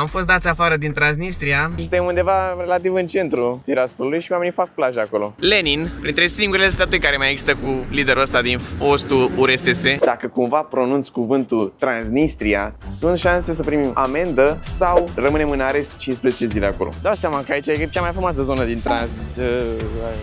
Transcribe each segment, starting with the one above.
Am fost dați afară din Transnistria și suntem undeva relativ în centru Tiraspolului și oamenii fac plajă acolo. Lenin, printre singurele statui care mai există cu liderul ăsta din fostul URSS. Dacă cumva pronunț cuvântul Transnistria, sunt șanse să primim amendă sau rămânem în arest 15 zile acolo. Dau seama că aici e cea mai frumoasă zonă din Trans...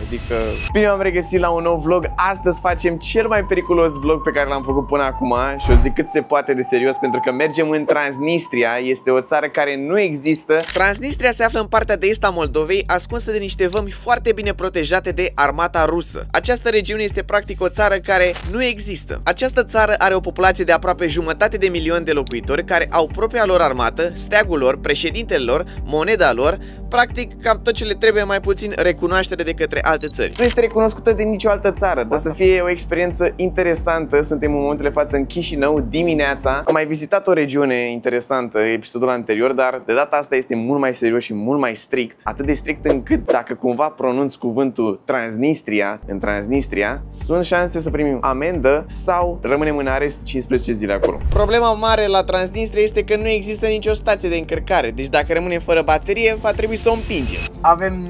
Adică... Bine am regăsit la un nou vlog. Astăzi facem cel mai periculos vlog pe care l-am făcut până acum și o zic cât se poate de serios pentru că mergem în Transnistria. Este o țară care nu există. Transnistria se află în partea de est a Moldovei, ascunsă de niște vămi foarte bine protejate de armata rusă. Această regiune este practic o țară care nu există. Această țară are o populație de aproape jumătate de milion de locuitori care au propria lor armată, steagul lor, președintele lor, moneda lor, practic cam tot ce le trebuie mai puțin recunoaștere de către alte țări. Nu este recunoscută de nicio altă țară, dar să fie o experiență interesantă. Suntem în momentul de față în Chișinău dimineața. Am mai vizitat o regiune interesantă episodul anterior, dar de data asta este mult mai serios și mult mai strict. Atât de strict încât dacă cumva pronunț cuvântul Transnistria în Transnistria, sunt șanse să primim amendă sau rămânem în arest 15 zile acolo. Problema mare la Transnistria este că nu există nicio stație de încărcare, deci dacă rămânem fără baterie, va trebui să o împingem. Avem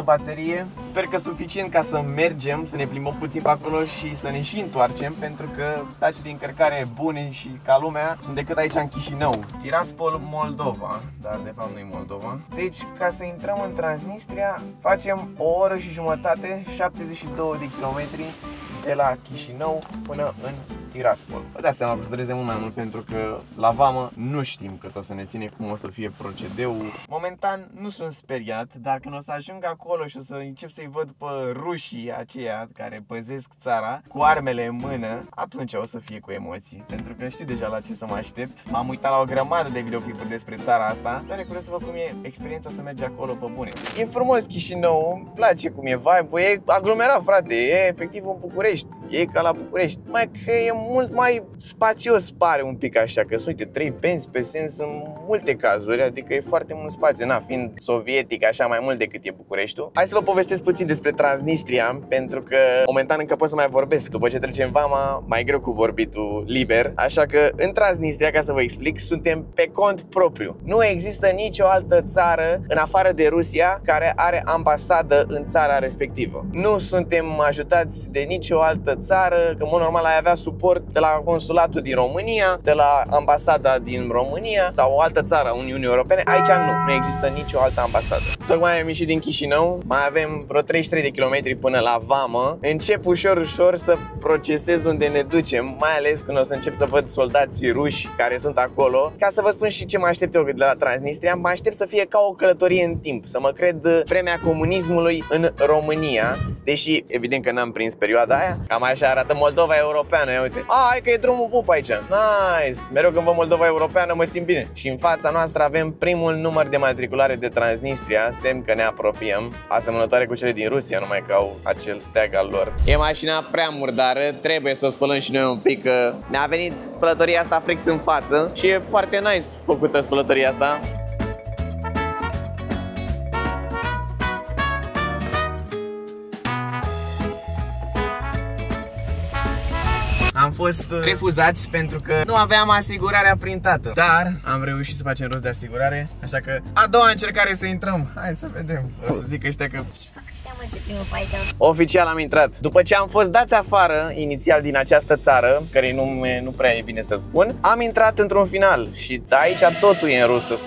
94% baterie, sper că suficient ca să mergem, să ne plimbăm puțin pe acolo și să ne și întoarcem, pentru că stații de încărcare bune și ca lumea sunt decât aici în Chișinău. Tiraspol, Moldova, dar de fapt nu e Moldova. Deci, ca să intrăm în Transnistria, facem o oră și jumătate, 72 de kilometri de la Chișinău până în Tiraspol. Vă dați seama că să dureze mult mai mult pentru că la vamă nu știm cât o să ne ține, cum o să fie procedeul. Momentan nu sunt speriat, dar când o să ajung acolo și o să încep să-i văd pe rușii aceia care păzesc țara cu armele în mână, atunci o să fie cu emoții. Pentru că știu deja la ce să mă aștept. M-am uitat la o grămadă de videoclipuri despre țara asta, dar e curios să văd cum e experiența să mergi acolo pe bune. E frumos Chișinău, îmi place cum e vibe e aglomerat, frate, e efectiv un București. E ca la București. Mai că e mult mai spațios pare un pic așa, că sunt, uite, trei benzi pe sens în multe cazuri, adică e foarte mult spațiu, na, fiind sovietic așa mai mult decât e Bucureștiul. Hai să vă povestesc puțin despre Transnistria, pentru că momentan încă pot să mai vorbesc, după ce trecem vama, mai greu cu vorbitul liber, așa că în Transnistria, ca să vă explic, suntem pe cont propriu. Nu există nicio altă țară în afară de Rusia care are ambasadă în țara respectivă. Nu suntem ajutați de nicio altă țară, că în mod normal ai avea suport suport de la consulatul din România, de la ambasada din România sau o altă țară a Uniunii Europene. Aici nu, nu există nicio altă ambasadă. Tocmai am ieșit din Chișinău, mai avem vreo 33 de kilometri până la Vamă. Încep ușor, ușor să procesez unde ne ducem, mai ales când o să încep să văd soldații ruși care sunt acolo. Ca să vă spun și ce mă aștept eu de la Transnistria, mă aștept să fie ca o călătorie în timp, să mă cred vremea comunismului în România, deși evident că n-am prins perioada aia. Cam așa arată Moldova europeană, ia uite, uite, a, hai că e drumul pup aici. Nice! Mereu când văd Moldova Europeană mă simt bine. Și în fața noastră avem primul număr de matriculare de Transnistria, semn că ne apropiem, asemănătoare cu cele din Rusia, numai că au acel steag al lor. E mașina prea murdară, trebuie să o spălăm și noi un pic, că ne-a venit spălătoria asta fix în față și e foarte nice făcută spălătoria asta. Am fost uh, refuzați pentru că nu aveam asigurarea printată Dar am reușit să facem rost de asigurare Așa că a doua încercare să intrăm. Hai să vedem. O să zic ăștia că Oficial am intrat. După ce am fost dați afară inițial din această țară, care nume nu prea e bine să spun, am intrat într-un final și aici totul e în rusă 100%.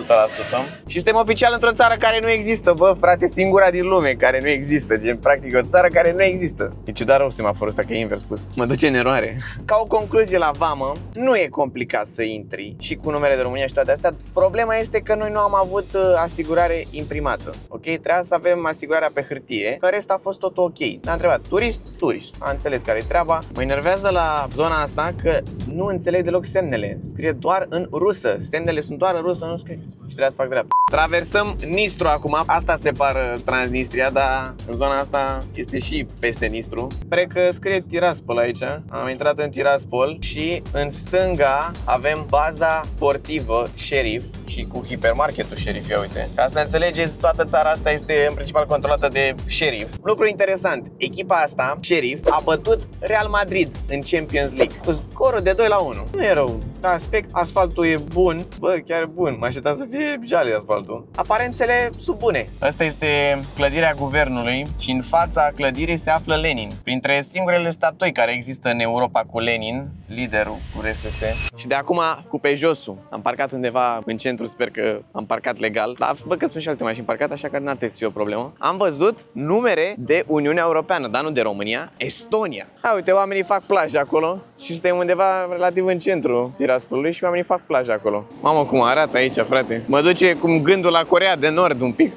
Și suntem oficial într-o țară care nu există, bă, frate, singura din lume care nu există, gen practic o țară care nu există. E ciudat rău semaforul ăsta că e invers spus. Mă duce în eroare. Ca o concluzie la vamă, nu e complicat să intri și cu numere de România și toate astea. Problema este că noi nu am avut uh, asigurare imprimată. Ok? Trebuia să avem asigurarea pe hârtie, care rest a fost tot ok. Ne-a întrebat, turist? Turist. A înțeles care e treaba. Mă enervează la zona asta că nu înțeleg deloc semnele. Scrie doar în rusă. Semnele sunt doar în rusă, nu scrie. Și trebuia să fac dreapta. Traversăm Nistru acum. Asta separă Transnistria, dar în zona asta este și peste Nistru. Pare că scrie Tiraspol aici. Am intrat în Tiraspol și în stânga avem baza sportivă Sheriff și cu hipermarketul Sheriff, ia uite. Ca să înțelegeți, toată țara asta este în principal controlată de Sheriff. Lucru interesant, echipa asta, Sheriff, a bătut Real Madrid în Champions League cu scorul de 2 la 1. Nu e rău aspect, asfaltul e bun. Bă, chiar e bun. Mă așteptam să fie jale asfaltul. Aparențele sunt bune. Asta este clădirea guvernului și în fața clădirii se află Lenin. Printre singurele statui care există în Europa cu Lenin, liderul cu RSS. Și de acum cu pe josul. Am parcat undeva în centru, sper că am parcat legal. Dar bă că sunt și alte mașini parcate, așa că n-ar trebui să fie o problemă. Am văzut numere de Uniunea Europeană, dar nu de România, Estonia. A, uite, oamenii fac plajă acolo și suntem undeva relativ în centru Tiraspolului și oamenii fac plajă acolo. Mamă, cum arată aici, frate. Mă duce cum gândul la Corea de Nord un pic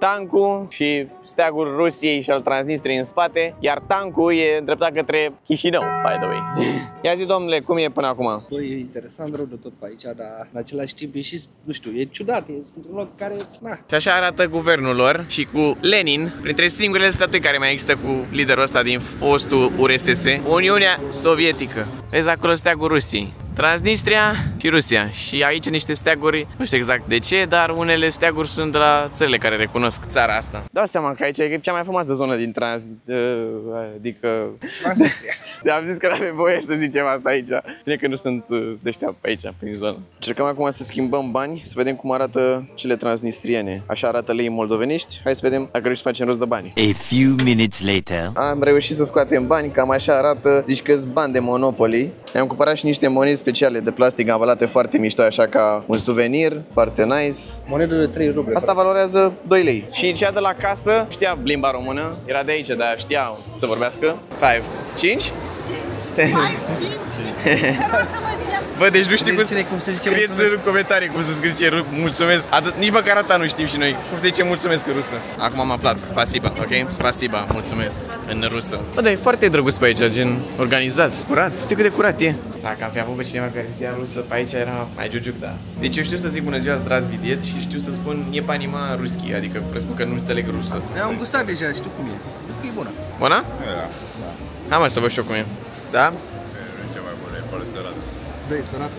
tancul și steagul Rusiei și al Transnistriei în spate, iar tancul e îndreptat către Chișinău, by the way. Ia zi, domnule, cum e până acum? Băi, e interesant rău de tot pe aici, dar în același timp e și, nu știu, e ciudat, e într-un loc care, na. Și așa arată guvernul lor și cu Lenin, printre singurele statui care mai există cu liderul ăsta din fostul URSS, Uniunea Sovietică. Vezi acolo steagul Rusiei. Transnistria și Rusia. Și aici niște steaguri, nu știu exact de ce, dar unele steaguri sunt de la țările care recunosc țara asta. Dau seama că aici e cea mai frumoasă zonă din trans... Adică... Transnistria. Am zis că nu avem voie să zicem asta aici. Bine că nu sunt ăștia pe aici, prin zonă. Încercăm acum să schimbăm bani, să vedem cum arată cele transnistriene. Așa arată lei moldovenești. Hai să vedem dacă reușim să facem rost de bani. A few minutes later. Am reușit să scoatem bani, cam așa arată, zici că bani de Monopoly. Ne-am cumpărat și niște monede speciale de plastic ambalate foarte mișto, așa ca un suvenir, foarte nice. Monedă de 3 ruble. Asta valorează 2 lei. Și cea de la casă știa limba română, era de aici, dar știa să vorbească. 5. 5? 5? Bă, deci nu știi cum, Ține cum se zice Scrieți în comentarii cum se zice ru- mulțumesc. Atât, nici măcar asta nu știm și noi. Cum se zice mulțumesc în rusă. Acum am aflat. Spasiba, ok? Spasiba, mulțumesc. În rusă. Bă, dar e foarte drăguț pe aici, gen organizat, curat. Știi cât de curat e? Dacă am fi avut pe cineva care știa rusă, pe aici era mai jujuc, da. Deci eu știu să zic bună ziua, zdravsvidiet și știu să spun e panima ruski, adică presupun că nu înțeleg rusă. Ne-am gustat deja, știu cum e. Știu că e bună. Bună? Da. Hai mă să văd și eu cum e. Da? Băi, sărată.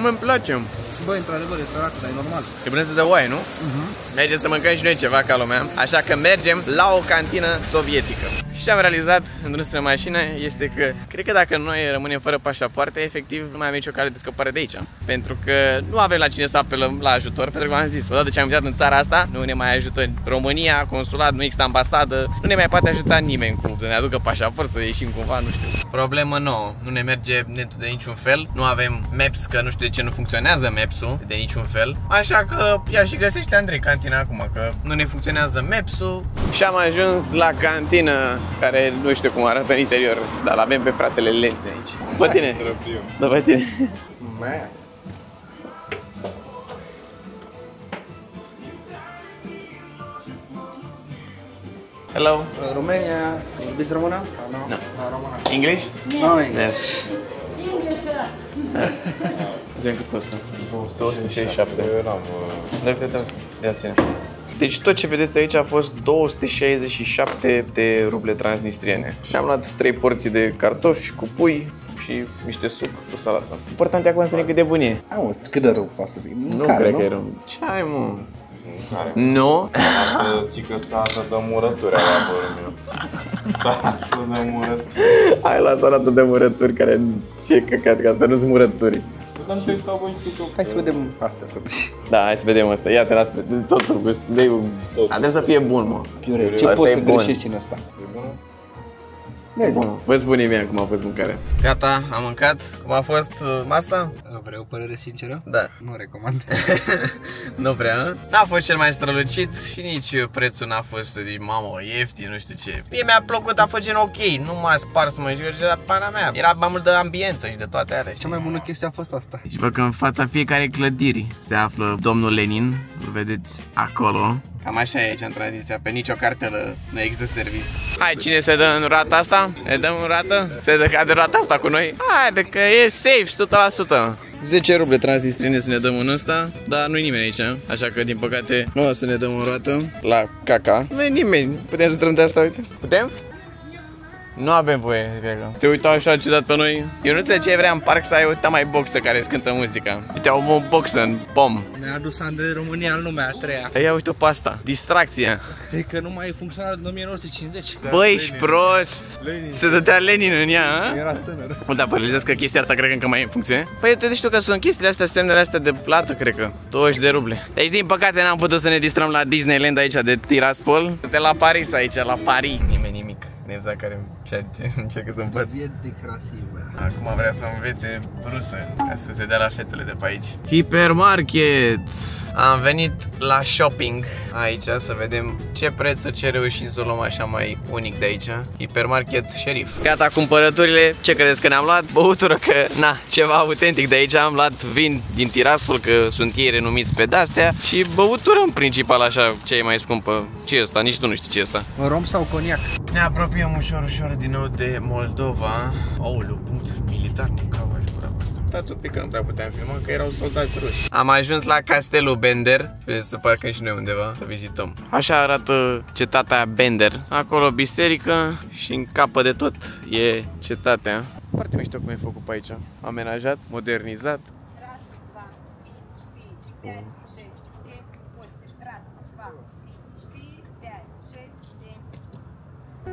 Nu îmi place. Băi, într-adevăr, e sărată, dar e normal. E bună să dă oaie, nu? Uh-huh. Mergem să mâncăm și noi ceva ca lumea, așa că mergem la o cantină sovietică. Și ce am realizat în drumul mașină este că cred că dacă noi rămânem fără pașapoarte, efectiv nu mai avem nicio cale de scăpare de aici. Pentru că nu avem la cine să apelăm la ajutor, pentru că am zis, odată ce am intrat în țara asta, nu ne mai ajută România, consulat, nu există ambasadă, nu ne mai poate ajuta nimeni cu să ne aducă pașaport, să ieșim cumva, nu știu. Problemă nouă, nu ne merge netul de niciun fel, nu avem Maps, că nu știu de ce nu funcționează Maps-ul de niciun fel, așa că ia și găsește Andrei cantina acum, că nu ne funcționează Maps-ul. Și am ajuns la cantină, care nu știu cum arată în interior, dar l-avem pe fratele Len de aici. Pe tine? Da, pe tine. Mea. Hello. Uh, România, vorbiți română? Nu. Nu. Nu, română. English? Nu, engleză. Yes. Vedem cât costă. 267. Da, da, da. De asemenea. Deci tot ce vedeți aici a fost 267 de ruble transnistriene. Și am luat 3 porții de cartofi cu pui și niște suc cu salată. Important e acum să ne cât de bun e. Hai mă, cât de rău poate să fie? Nu Mâncare, cred că e rău. Ce ai, mă? Nu? Cică salată de murături ala părul meu. Salată de murături. Hai la salată de murături care... Ce căcat, că asta nu sunt murături. Dar nu te uitau voi tu. Hai să vedem astea totuși. Da, hai să vedem asta. Ia te las pe totul gust. Dă-i un... Tot. Dar trebuie să fie bun, mă. Piure, ce Asta poți e să bun. greșești în asta? Nu e bun. Vă spun mie cum a fost mâncarea. Gata, am mâncat. Cum a fost uh, masa? Vrei o părere sinceră? Da. Nu recomand. nu prea, nu? N-a fost cel mai strălucit și nici prețul n-a fost să zici, mamă, ieftin, nu știu ce. Mie mi-a plăcut, a fost gen ok, nu m-a spart să mă joc de la pana mea. Era mai mult de ambiență și de toate alea. Cea mai bună chestie a fost asta. Și văd că în fața fiecare clădiri se află domnul Lenin, îl vedeți acolo. Cam așa e aici în tradiția, pe nicio cartelă nu există servis. Hai, cine se dă în rata asta? Ne dăm în rată? Se dă ca de rata asta cu noi? Haide că e safe, 100%. 10 ruble transnistrine să ne dăm în ăsta, dar nu-i nimeni aici, așa că din păcate nu o să ne dăm în roată la caca. Nu e nimeni, putem să intrăm de asta, uite? Putem? Nu avem voie, cred că. Se uitau așa ciudat pe noi. Eu nu știu de ce vrea în parc să ai o mai boxă care cântă muzica. Uite, au o boxă în pom. Ne-a adus Andrei România în lumea a treia. Ia uite-o pe asta. Distracție. Cred că nu mai funcționa în 1950. Băi, ești prost! Lenin. Se dădea Lenin în ea, a? Era tânăr. Nu, dar părălizez că chestia asta cred că încă mai e în funcție. Păi te știu că sunt chestiile astea, semnele astea de plată, cred că. 20 de ruble. Deci, din păcate, n-am putut să ne distrăm la Disneyland aici de Tiraspol. De la Paris aici, la Paris. Nimeni nimic. Nevza care încearcă să învăț. E de crasivă. Acum vrea să învețe rusă ca să se dea la fetele de pe aici. Hipermarket! Am venit la shopping aici să vedem ce prețuri ce reușim să o luăm așa mai unic de aici. Hipermarket Sheriff. Gata cumpărăturile. Ce credeți că ne-am luat? Băutură că, na, ceva autentic de aici. Am luat vin din Tiraspol că sunt ei renumiți pe dastea și băutură în principal așa, ce e mai scumpă. Ce e asta? Nici tu nu știi ce e asta. Rom sau coniac? Ne apropiem ușor, ușor din nou de Moldova. Aoleu, punct militar, mă, ca aș gura Stați un pic că nu prea puteam filma, că erau soldați ruși. Am ajuns la castelul Bender, să parcă și noi undeva, să vizităm. Așa arată cetatea Bender. Acolo biserică și în capă de tot e cetatea. Foarte mișto cum e făcut pe aici. Amenajat, modernizat.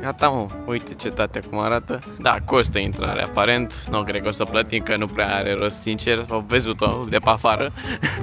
Gata mă, uite cetatea cum arată. Da, costă intrarea. Aparent Nu cred că o să plătim că nu prea are rost sincer. Au văzut-o de pe afară.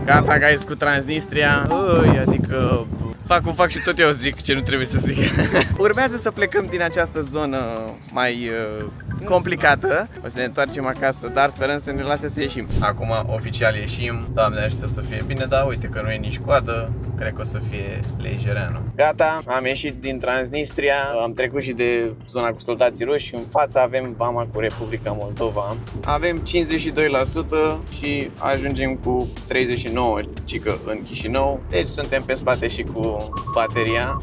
Gata guys cu Transnistria. Ui, adică fac cum fac și tot eu zic ce nu trebuie să zic. Urmează să plecăm din această zonă mai uh, complicată. O să ne întoarcem acasă, dar sperăm să ne lase să ieșim. Acum oficial ieșim. Doamne ajută să fie bine, dar uite că nu e nici coadă. Cred că o să fie lejereanu Gata, am ieșit din Transnistria Am trecut și de zona cu soldații ruși. În fața avem vama cu Republica Moldova. Avem 52% și ajungem cu 39 cică în Chișinău. Deci suntem pe spate și cu batería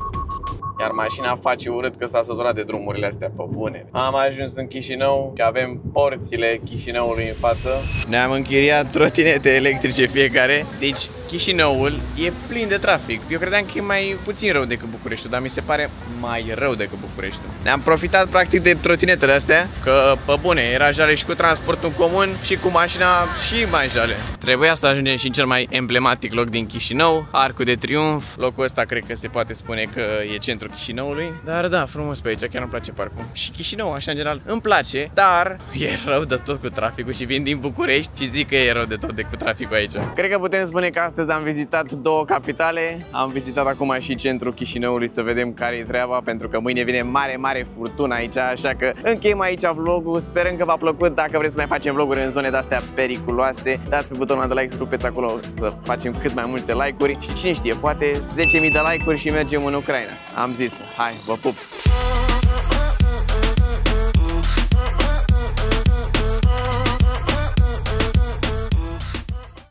iar mașina face urât că s-a săturat de drumurile astea pe bune. Am ajuns în Chișinău și avem porțile Chișinăului în față. Ne-am închiriat trotinete electrice fiecare. Deci Chișinăul e plin de trafic. Eu credeam că e mai puțin rău decât Bucureștiul, dar mi se pare mai rău decât Bucureștiul. Ne-am profitat practic de trotinetele astea, că pe bune, era jale și cu transportul în comun și cu mașina și mai jale. Trebuia să ajungem și în cel mai emblematic loc din Chișinău, Arcul de Triunf. Locul ăsta cred că se poate spune că e centrul Chișinăului. Dar da, frumos pe aici, chiar îmi place parcul. Și Chișinău, așa în general, îmi place, dar e rău de tot cu traficul și vin din București și zic că e rău de tot de cu traficul aici. Cred că putem spune că astăzi am vizitat două capitale. Am vizitat acum și centrul Chișinăului să vedem care e treaba, pentru că mâine vine mare, mare furtună aici, așa că încheiem aici vlogul. Sperăm că v-a plăcut. Dacă vreți să mai facem vloguri în zone de-astea periculoase, dați pe butonul de like, rupeți acolo să facem cât mai multe like-uri și cine știe, poate 10.000 de like-uri și mergem în Ucraina. Am zis, hai, vă pup!